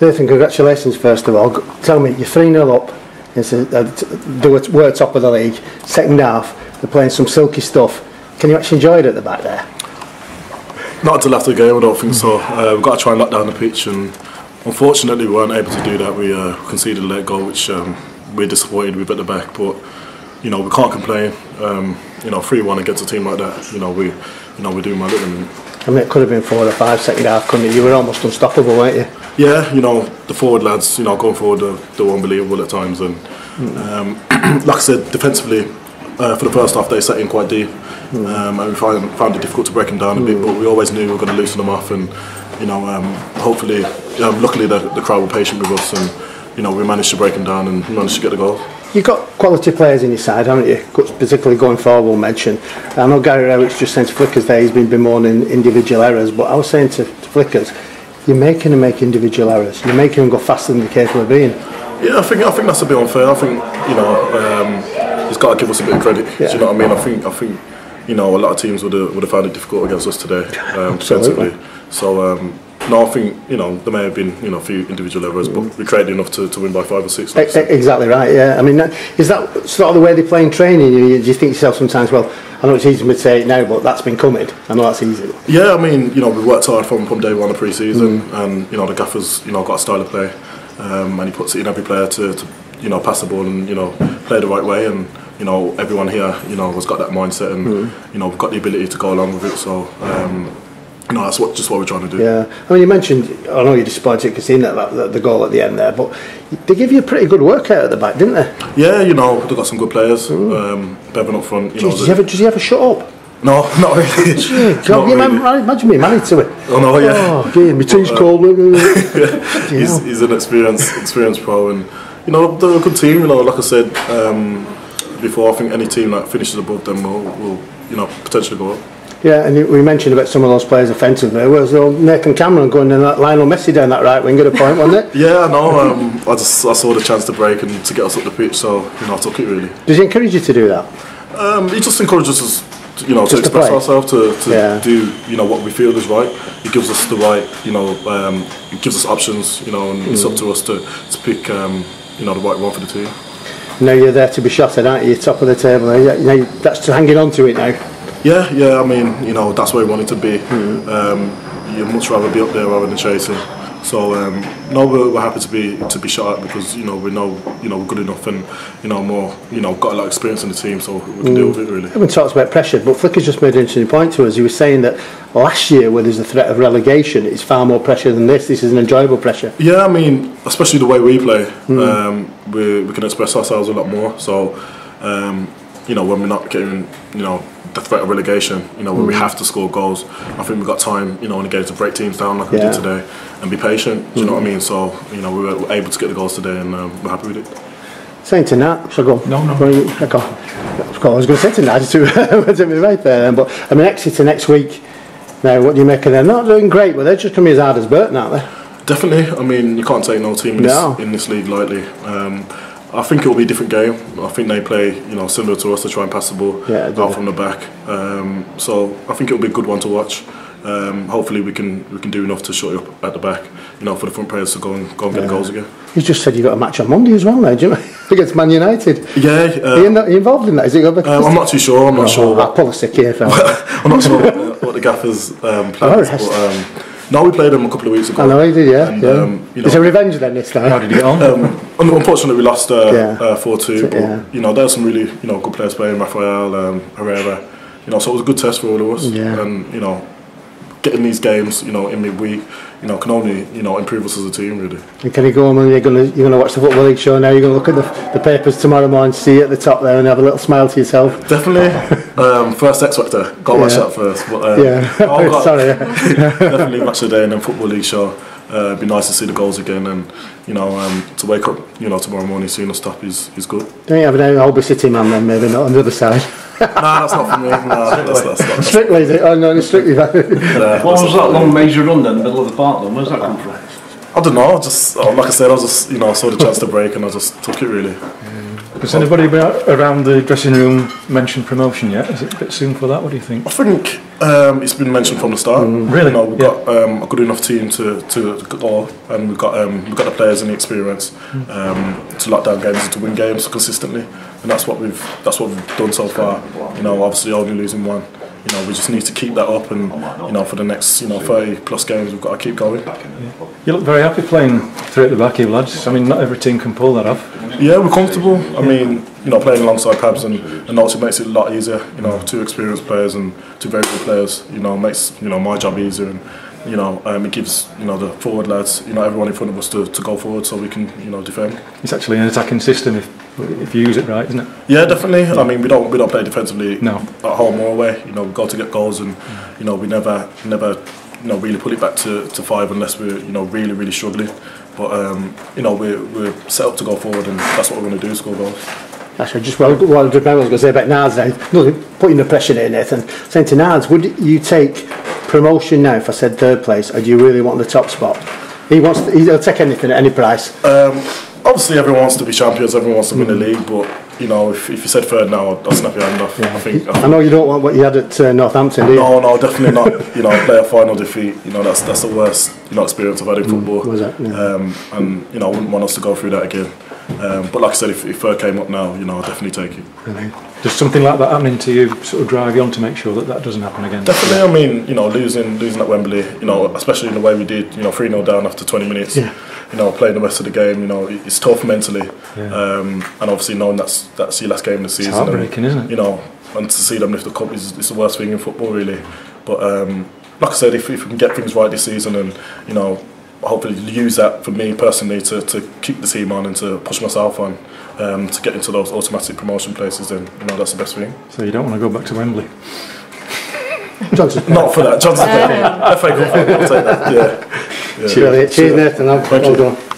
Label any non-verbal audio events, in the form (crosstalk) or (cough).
Nathan, congratulations first of all. Tell me, you're 3 0 up. It's a, a, they were, were top of the league. Second half, they're playing some silky stuff. Can you actually enjoy it at the back there? Not until after the game, I don't think so. Uh, we've got to try and lock down the pitch, and unfortunately, we weren't able to do that. We uh, conceded a late goal, which um, we're disappointed with at the back. But you know, we can't complain. Um, you know, three one against a team like that. You know, we, you know, we're doing well at the minute. I mean, it could have been four or five second half, couldn't it? You were almost unstoppable, weren't you? Yeah, you know, the forward lads, you know, going forward, they're, they're unbelievable at times. And um, (clears throat) like I said, defensively, uh, for the first half, they set in quite deep. Um, and we found, found it difficult to break them down a bit, but we always knew we were going to loosen them off. And, you know, um, hopefully, um, luckily, the, the crowd were patient with us. And, you know, we managed to break them down and managed to get the goal. you've got quality players in your side, haven't you? Particularly going forward, we'll mention. I know Gary Rowick's just saying to Flickers there, he's been bemoaning individual errors, but I was saying to, to Flickers, you're making them make individual errors. You're making them go faster than they're capable of being. Yeah, I think I think that's a bit unfair. I think you know um, he's got to give us a bit of credit. Yeah. Do you know what I mean? I think I think you know a lot of teams would have would have found it difficult against us today um, (laughs) defensively. So. Um, no, I think you know there may have been you know a few individual errors, but we created enough to, to win by five or six. E- e- Exactly right, yeah. I mean, is that sort of the way they play in training? You, do you think yourself sometimes, well, I know it's easy to say it now, but that's been coming. I know that's easy. Yeah, I mean, you know, we worked hard from, from day one of pre-season, and you know, the gaffer's you know got a style of play, um, and he puts it in every player to, to you know pass the ball and you know play the right way, and you know everyone here you know has got that mindset, and you know we've got the ability to go along with it. So um, you know that's what just what we're trying to do. Yeah. I mean, you mentioned, I know you're disappointed because seeing that, that, the goal at the end there, but they give you a pretty good workout at the back, didn't they? Yeah, you know they've got some good players. Um, Beavon up front, you. Jeez, he ever, does he ever shut up? no, (laughs) not really. Not you really. man, imagine me married to it. Oh no, yeah. Oh, dear, my tea's cold. (laughs) he's, he's an experienced experienced pro and you know they're a good team you know like I said um, before I think any team that finishes above them will, will you know potentially go up Yeah, and we mentioned about some of those players offensively. Was uh, Nathan Cameron going in that Lionel Messi down that right wing at a point, wasn't it? (laughs) yeah know um, I just I saw the chance to break and to get us up the pitch so you know I took it really Does he encourage you to do that? um, he just encourages us to, you know to Just to express play. ourselves to, to Yeah. do you know what we feel is right he gives us the right you know um, he gives us options you know and it's Mm. up to us to, to pick um, you know the right one for the team Now you're there to be shot at, aren't you? Top of the table. Now, you know, that's hanging on to it now. Yeah, yeah. I mean, you know, that's where we wanted to be. Um, you'd much rather be up there rather than chasing. So um, no, we're, we're happy to be to be shot at because you know we know you know we're good enough and you know more you know got a lot of experience in the team, so we can deal with it really. Everyone talks about pressure, but Flicker's just made an interesting point to us. He was saying that last year, where there's a threat of relegation, it's far more pressure than this. This is an enjoyable pressure. Yeah, I mean, especially the way we play, um, we we can express ourselves a lot more. So, um, you know, when we're not getting, you know, the threat of relegation, you know, when we have to score goals, I think we've got time, you know, in the game to break teams down like we did today and be patient. Do you know what I mean? So, you know, we were able to get the goals today, and um, we're happy with it. Saying to Nat, shall I go? No, no. Well, you- I, go. I was going to say to Nat, just to, to be right there. then, But I mean, Exeter next week. Now, what do you make of them? Not doing great, but they're just coming as hard as Burton, aren't they? Definitely. I mean, you can't take no team in, No. this, in this league lightly. Um, I think it will be a different game. I think they play, you know, similar to us to try and pass the ball Yeah, out from the back. Um, so I think it will be a good one to watch. Um, hopefully we can we can do enough to shut it up at the back, you know, for the front players to go and go and get the goals again. You just said you got a match on Monday as well, now, Jim, (laughs) against Man United. Yeah, Are you, uh, in that, are you involved in that? Is it um, I'm not too sure. I'm not sure. I'll pull a sick here. (laughs) I'm not sure what, (laughs) what the gaffers um, plans. Oh, but, um, no, we played them a couple of weeks ago. I know he did, yeah. And, yeah. um, you It's know- a revenge then this time. (laughs) How did he get on? Um, unfortunately, we lost uh, Yeah. uh, four two. But Yeah. you know, there are some really you know good players playing. Rafael, um, Herrera. You know, so it was a good test for all of us. Yeah. And you know, getting these games, you know, in midweek, you know, can only you know improve us as a team really. And can you go on and you're gonna you're gonna watch the football league show now? You're gonna look at the, the papers tomorrow morning, see it at the top there, and have a little smile to yourself. Definitely, (laughs) um, first X Factor. Got to watch Yeah. that first. But, um, Yeah. (laughs) oh, got- Sorry. (laughs) definitely match of the day and then football league show. Uh, it'd be nice to see the goals again and you know um, to wake up you know tomorrow morning seeing us stop is, is good. Don't you have an Holby City man then? Maybe not on the other side. Nah, that's not for me. Nah, that's, that's, that's, Strictly, is? Oh no, it's strictly. uh, What was that long major run then, in the middle of the park then? Where's that come from? I don't know. Just like I said, I was just you know saw the chance to break and I just took it really. Has anybody around the dressing room mentioned promotion yet? Is it a bit soon for that? What do you think? I think um, it's been mentioned from the start. Really? You know, we've Yeah. got um, a good enough team to, to go, and we've got um, we've got the players and the experience um, to lock down games and to win games consistently, and that's what we've that's what we've done so far. You know, obviously only losing one. You know, we just need to keep that up, and you know, for the next you know 30 plus games, we've got to keep going. You look very happy playing three at the back, you lads. I mean, not every team can pull that off. Yeah, we're comfortable. I mean, you know, playing alongside Pabs and, and also makes it a lot easier. You know, two experienced players and two very good players. You know, makes you know my job easier, and you know, um, it gives you know the forward lads, you know, everyone in front of us to, to go forward so we can you know defend. It's actually an attacking system if if you use it right, isn't it? Yeah, definitely. I mean, we don't we don't play defensively No. at home or away. You know, we go to get goals, and you know, we never never you know really put it back to, to five unless we're you know really really struggling. But um, you know, we're we're set up to go forward, and that's what we're going to do: score goals. Actually, just well, what I was going to say about Nards then, nothing, putting the pressure in Nathan, saying to Nards, would you take promotion now if I said third place, or do you really want the top spot? He wants, to, he'll take anything at any price. Um, obviously, everyone wants to be champions. Everyone wants to win the league. But you know, if, if you said third now, I'll snap your hand off. I think. I know you don't want what you had at uh, Northampton, do you? No, no, definitely not. (laughs) You know, play a final defeat. You know, that's that's the worst you know experience I've had in football. was it? Yeah. Um, and you know, I wouldn't want us to go through that again. Um, but like I said, if, if third came up now, you know, I'll definitely take it. Does something like that happening to you sort of drive you on to make sure that that doesn't happen again? Definitely, I mean, you know, losing losing at Wembley, you know, especially in the way we did, you know, 3 0 down after 20 minutes, Yeah. You know, playing the rest of the game, you know, it's tough mentally. Yeah. Um, and obviously, knowing that's that's your last game of the season. It's heartbreaking, and, isn't it? You know, and to see them lift the cup is, is the worst thing in football, really. But um, like I said, if, if we can get things right this season and, you know, hopefully use that for me personally to, to keep the team on and to push myself on um, to get into those automatic promotion places, then, you know, that's the best thing. So you don't want to go back to Wembley? Johnson. Not for that. Johnson, FA Cup, I'll take that. Yeah. Yeah. Cheers, Cheers Nathan. Well Thank you. done.